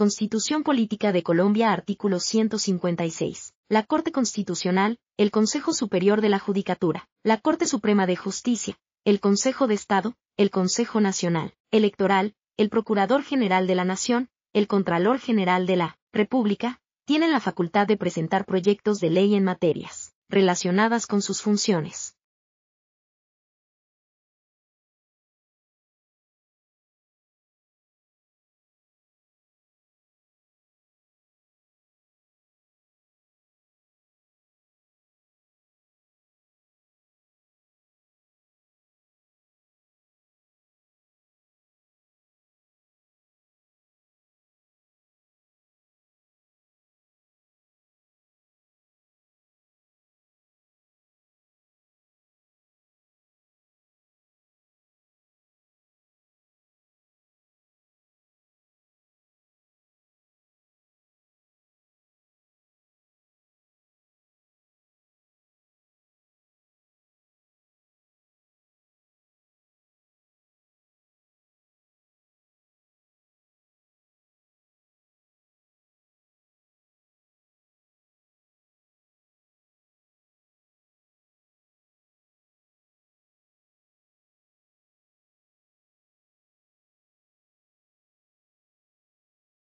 Constitución Política de Colombia Artículo 156. La Corte Constitucional, el Consejo Superior de la Judicatura, la Corte Suprema de Justicia, el Consejo de Estado, el Consejo Nacional, Electoral, el Procurador General de la Nación, el Contralor General de la República, tienen la facultad de presentar proyectos de ley en materias relacionadas con sus funciones.